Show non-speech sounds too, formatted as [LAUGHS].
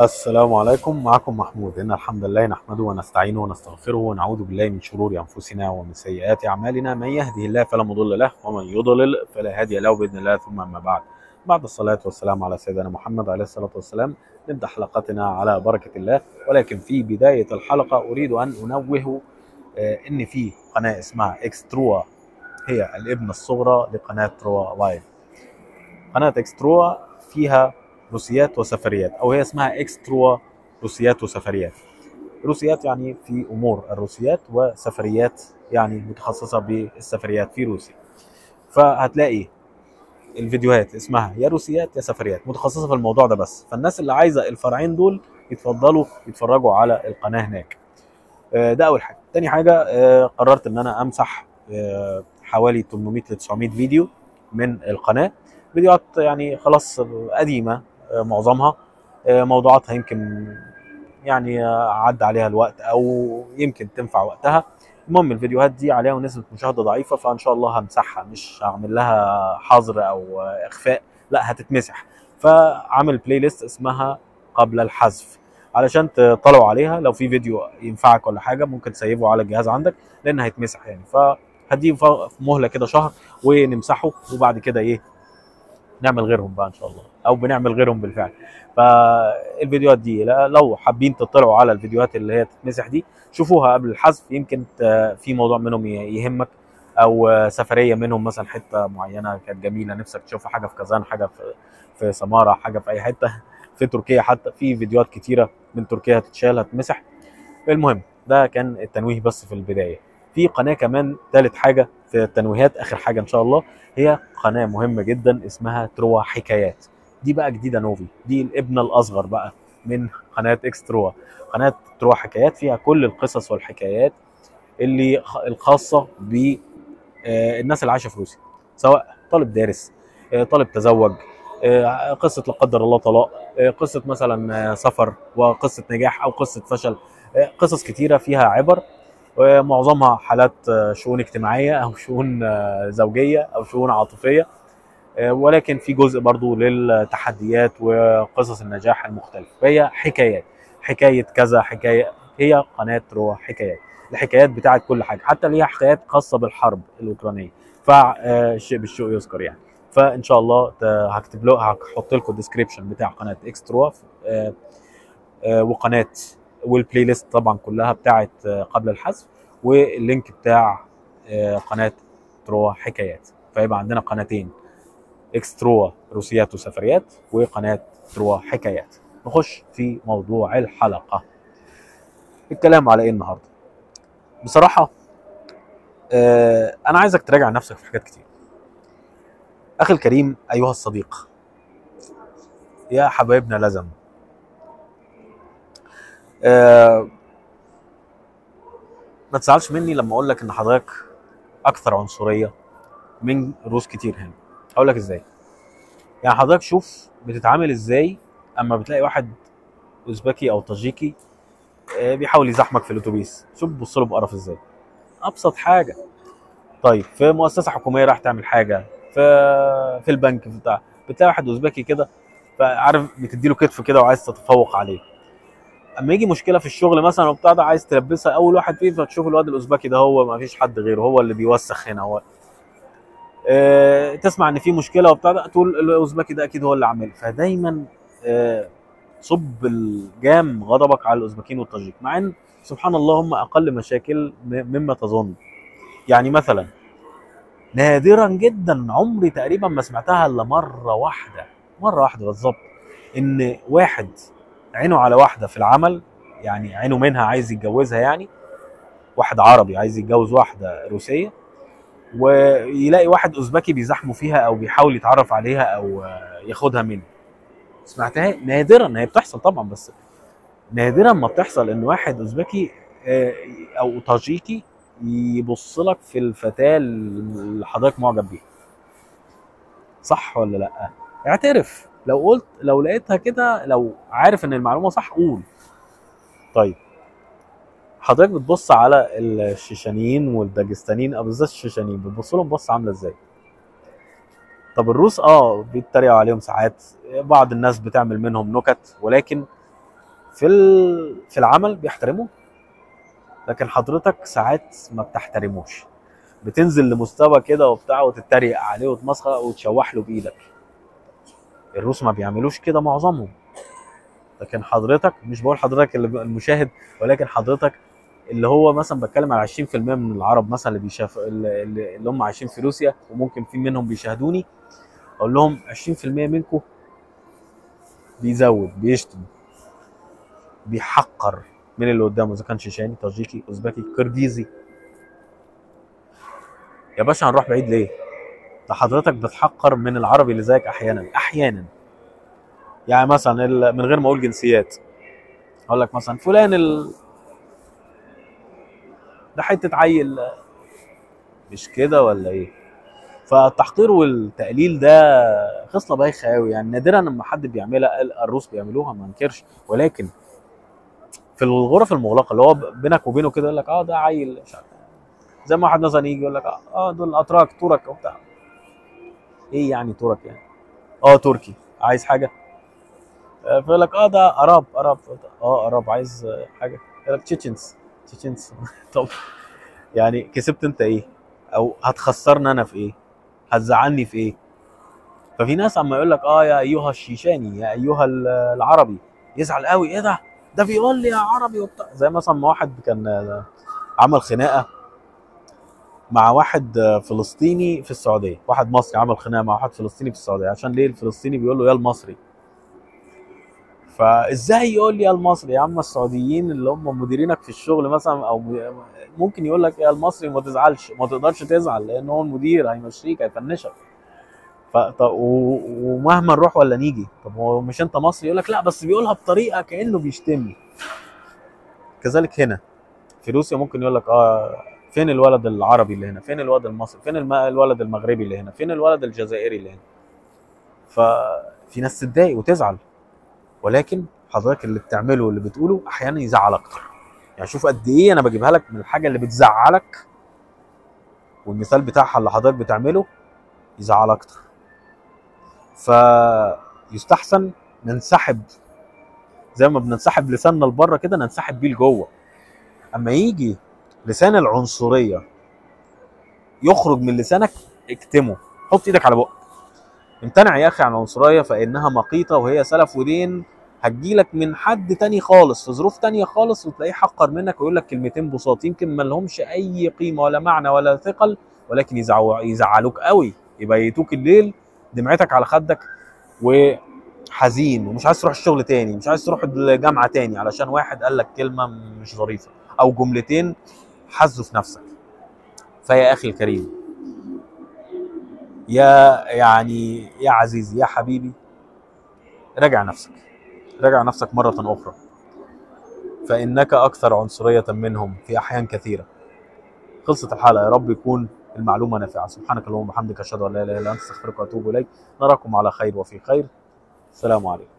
السلام عليكم. معكم محمود. إن الحمد لله نحمده ونستعينه ونستغفره ونعوذ بالله من شرور أنفسنا ومن سيئات أعمالنا. من يهده الله فلا مضل له ومن يضلل فلا هادي له بإذن الله. ثم أما بعد. بعد الصلاة والسلام على سيدنا محمد عليه الصلاة والسلام نبدأ حلقتنا على بركة الله. ولكن في بداية الحلقة أريد أن أنوه آه، إن في قناة اسمها إكستروا هي الابنة الصغرى لقناة تروا لايف قناة إكستروا فيها روسيات وسفريات أو هي اسمها اكستروا روسيات وسفريات. روسيات يعني في أمور الروسيات وسفريات يعني متخصصة بالسفريات في روسيا. فهتلاقي الفيديوهات اسمها يا روسيات يا سفريات متخصصة في الموضوع ده بس. فالناس اللي عايزة الفرعين دول يتفضلوا يتفرجوا على القناة هناك. آه، ده أول حاجة. تاني حاجة آه، قررت إن أنا أمسح آه، حوالي 800 ل 900 فيديو من القناة. فيديوهات يعني خلاص قديمة معظمها. آه، موضوعاتها يمكن يعني آه، عدى عليها الوقت أو يمكن تنفع وقتها. المهم الفيديوهات دي عليها نسبة مشاهدة ضعيفة فإن شاء الله همسحها مش هعمل لها حظر أو آه، إخفاء لأ هتتمسح. فعامل بلاي ليست اسمها قبل الحذف. علشان تطلعوا عليها لو في فيديو ينفعك ولا حاجة ممكن تسيبه على الجهاز عندك لأن هيتمسح يعني. فهديه مهلة كده شهر ونمسحه وبعد كده إيه نعمل غيرهم بقى إن شاء الله. أو بنعمل غيرهم بالفعل. فالفيديوهات دي لو حابين تطلعوا على الفيديوهات اللي هي تتمسح دي شوفوها قبل الحذف. يمكن في موضوع منهم يهمك أو سفرية منهم مثلا حتة معينة كانت جميلة نفسك تشوفها حاجة في كازان حاجة في في سمارة حاجة في أي حتة في تركيا حتى في فيديوهات كتيرة من تركيا هتتشال هتمسح المهم ده كان التنويه بس في البداية. في قناة كمان ثالث حاجة في التنويهات آخر حاجة إن شاء الله هي قناة مهمة جدا اسمها تروا حكايات. دي بقى جديدة نوفي. دي الابنه الأصغر بقى من قناة إكس تروا. قناة تروا حكايات فيها كل القصص والحكايات اللي الخاصة بالناس اللي عايشة في روسيا. سواء طالب دارس آه، طالب تزوج آه، قصة لا قدر الله طلاق آه، قصة مثلا آه، سفر وقصة نجاح أو قصة فشل آه، قصص كتيرة فيها عبر. ومعظمها حالات آه، شؤون اجتماعية أو [LAUGHS] شؤون آه، زوجية أو شؤون عاطفية. آه، ولكن في جزء برضو للتحديات وقصص النجاح المختلفة. فهي حكايات. حكاية كذا حكاية. هي قناة روا حكايات. الحكايات بتاعت كل حاجة. حتى ليها حكايات خاصة بالحرب الأوكرانية. فالشيء بالشيء يذكر يعني. فإن شاء الله هكتب له هحط لكم ال description بتاع آه، آه، وقناة وال playlist طبعا كلها بتاعت آه، قبل الحذف وال link بتاع آه، قناة تروا حكايات. فيبقى عندنا قناتين اكستروا روسيات وسفريات وقناة تروا حكايات. نخش في موضوع الحلقة. الكلام على إيه النهارده؟ بصراحة آه أنا عايزك تراجع نفسك في حاجات كتير. أخي الكريم أيها الصديق يا حبايبنا لزم. آه ما تزعلش مني لما أقول لك إن حضرتك أكثر عنصرية من روس كتير هنا. هقول لك إزاي. يعني حضرتك شوف بتتعامل إزاي أما بتلاقي واحد أوزبكي أو طاجيكي آه، بيحاول يزاحمك في الأتوبيس. شوف بتبص له بقرف إزاي. أبسط حاجة. طيب في مؤسسة حكومية راح تعمل حاجة. في في البنك بتاع. بتلاقي واحد أوزبكي كده فعارف بتدي له كتف كده وعايز تتفوق عليه. اما يجي مشكلة في الشغل مثلا وبتاع ده عايز تلبسها أول واحد فيه فتشوف الواد الأوزبكي ده هو ما فيش حد غيره هو اللي بيوسخ هنا هو. آه، تسمع إن في مشكلة وبتاع ده تقول الأوزبكي ده أكيد هو اللي عامل فدايما آه، صب الجام غضبك على الأوزبكيين والطاجيك مع إن سبحان الله هم أقل مشاكل مما تظن. يعني مثلا نادرا جدا عمري تقريبا ما سمعتها إلا مرة واحدة مرة واحدة بالظبط إن واحد عينه على واحدة في العمل يعني عينه منها عايز يتجوزها يعني واحد عربي عايز يتجوز واحدة روسية ويلاقي واحد أوزبكي بيزاحمه فيها أو بيحاول يتعرف عليها أو ياخدها منه. سمعتها؟ نادرا هي بتحصل طبعا بس نادرا ما بتحصل إن واحد أوزبكي آه، أو طاجيكي يبص لك في الفتاة اللي حضرتك معجب بيها. صح ولا لأ؟ اعترف. لو قلت لو لقيتها كده لو عارف إن المعلومة صح قول. طيب. حضرتك بتبص على الشيشانيين والداجستانيين أو بالذات الشيشانيين بتبص لهم بصة عاملة إزاي؟ طب الروس آه بيتريقوا عليهم ساعات بعض الناس بتعمل منهم نكت ولكن في في العمل بيحترموه؟ لكن حضرتك ساعات ما بتحترموش. بتنزل لمستوى كده وبتاع وتتريق عليه وتمسخر وتشوح له بإيدك. الروس ما بيعملوش كده معظمهم لكن حضرتك مش بقول حضرتك اللي المشاهد ولكن حضرتك اللي هو مثلا بتكلم على 20% من العرب مثلا اللي بيشاف اللي, هم عايشين في روسيا وممكن في منهم بيشاهدوني أقول لهم 20% منكم بيزود بيشتم بيحقر من اللي قدامه إذا كان شيشاني طاجيكي أوزبكي كرجيزي يا باشا هنروح بعيد ليه؟ ده حضرتك بتحقر من العربي اللي زيك أحيانا أحيانا. يعني مثلا من غير ما أقول جنسيات. أقول لك مثلا فلان ال... ده حتة عيل. مش كده ولا إيه؟ فالتحقير والتقليل ده خصلة بايخة قوي يعني نادرا لما حد بيعملها ال- الروس بيعملوها ما انكرش. ولكن في الغرف المغلقة اللي هو بينك وبينه كده يقول لك آه ده عيل مش عارف. زي ما واحد مثلا يجي يقول لك آه آه، دول أتراك ترك وبتاع. إيه يعني ترك يعني؟ آه تركي عايز حاجة؟ آه، فيقول لك آه ده اراب اراب آه اراب عايز آه، حاجة يقول لك Chechens Chechens [LAUGHS] طب يعني كسبت انت إيه؟ أو هتخسرني أنا في إيه؟ هتزعلني في إيه؟ ففي ناس اما يقول لك آه يا أيها الشيشاني يا أيها ال- العربي يزعل قوي إيه ده؟ ده بيقول لي يا عربي وبتاع زي مثلا ما واحد كان آه، عمل خناقة مع واحد فلسطيني في السعودية، واحد مصري عمل خناقة مع واحد فلسطيني في السعودية. عشان ليه الفلسطيني بيقول له يا المصري؟ فازاي يقول لي يا المصري؟ يا عم السعوديين اللي هم مديرينك في الشغل مثلا أو ممكن يقول لك يا المصري وما تزعلش ما تقدرش تزعل لأن هو المدير هيمشيك هيفنشك. ومهما نروح ولا نيجي. طب هو مش أنت مصري؟ يقول لك لا بس بيقولها بطريقة كأنه بيشتمني. كذلك هنا في روسيا ممكن يقول لك آه فين الولد العربي اللي هنا؟ فين الولد المصري؟ فين. الولد المغربي اللي هنا؟ فين الولد الجزائري اللي هنا؟ ففي ناس تتضايق وتزعل ولكن حضرتك اللي بتعمله واللي بتقوله أحيانا يزعل أكتر. يعني شوف قد إيه أنا بجيبها لك من الحاجة اللي بتزعلك والمثال بتاعها اللي حضرتك بتعمله يزعل أكتر. فيستحسن ننسحب زي ما بننسحب لساننا لبره كده ننسحب بيه لجوه. أما يجي لسان العنصرية. يخرج من لسانك اكتمه. حط إيدك على بقك امتنع يا أخي عن العنصرية فإنها مقيتة وهي سلف ودين. هتجيلك من حد تاني خالص في ظروف تانية خالص وتلاقيه حقر منك ويقول لك كلمتين بساط. يمكن ما لهمش أي قيمة ولا معنى ولا ثقل ولكن يزعلوك قوي. يبيتوك الليل دمعتك على خدك وحزين ومش عايز تروح الشغل تاني مش عايز تروح الجامعة تاني علشان واحد قال لك كلمة مش ظريفة. أو جملتين حزوا في نفسك. فيا أخي الكريم يا يعني يا عزيزي يا حبيبي راجع نفسك راجع نفسك مرة أخرى. فإنك أكثر عنصرية منهم في أحيان كثيرة. خلصت الحلقة يا رب يكون المعلومة نافعة. سبحانك اللهم وبحمدك أشهد أن لا إله إلا أنت أستغفرك وأتوب إليك. نراكم على خير وفي خير. السلام عليكم.